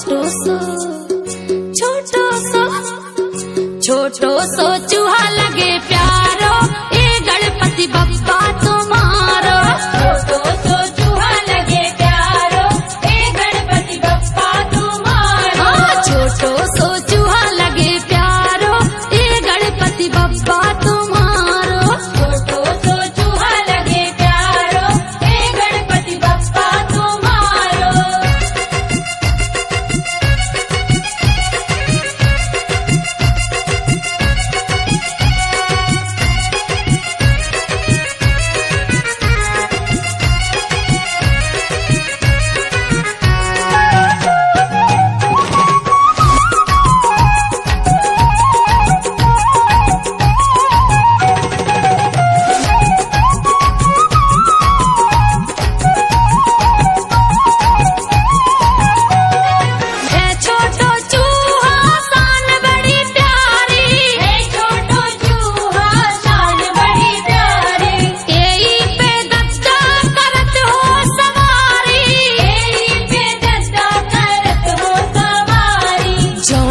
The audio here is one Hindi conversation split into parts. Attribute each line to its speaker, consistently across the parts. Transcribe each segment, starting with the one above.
Speaker 1: छोटो सो
Speaker 2: छोटो सो
Speaker 1: छोटो सो चूहा लगे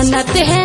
Speaker 2: जन्नत है